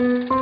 Mm-hmm.